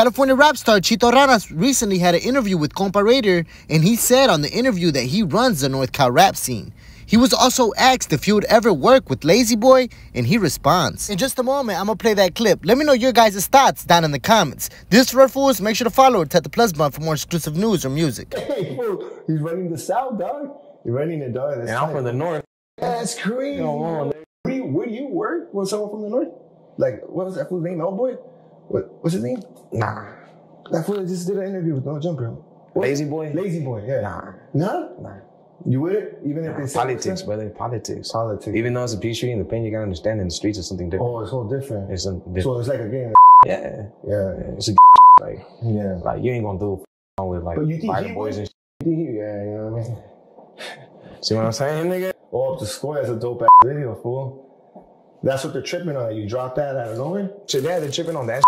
California rap star Chito Ranas recently had an interview with Compa Raider, and he said on the interview that he runs the North Cal rap scene. He was also asked if he would ever work with Lazy Boy, and he responds. In just a moment, I'm gonna play that clip. Let me know your guys' thoughts down in the comments. This Red Fools, make sure to follow or tap the plus button for more exclusive news or music. Hey, fool, he's running the South, dog. You're running the dog. That's And I'm from the north. That's crazy. Come on, where, do you, where do you work with someone from the north? Like, what was that fool's name? Old boy? What, what's his name? Nah. That fool just did an interview with No Jumper. What? Lazy boy? Lazy boy, yeah. Nah. Nah? Nah. You with it? Even if it's Politics, brother. Politics. Politics. Even though it's a P-Street and the pain, you gotta understand in the streets is something different. Oh, it's all different. It's different. so it's like a game. yeah. Yeah. It's a like, Yeah. like you ain't gonna do with like But you think he boys would? and shit. Yeah, you know what I mean? See what I'm saying, nigga? Oh, up the score. That's a dope ass video, fool. That's what they're tripping on. You drop that out of nowhere? Shit, yeah, they're tripping on that